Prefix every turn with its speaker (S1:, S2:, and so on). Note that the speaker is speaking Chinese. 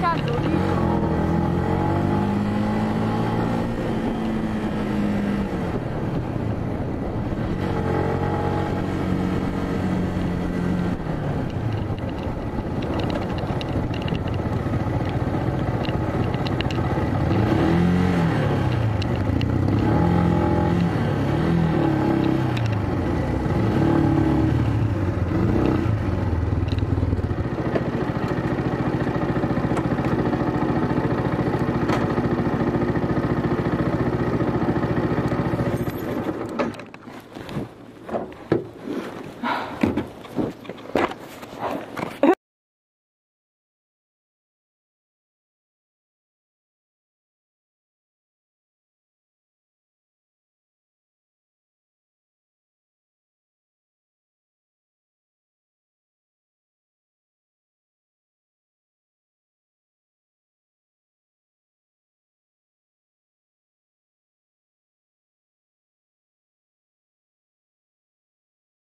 S1: 下周日。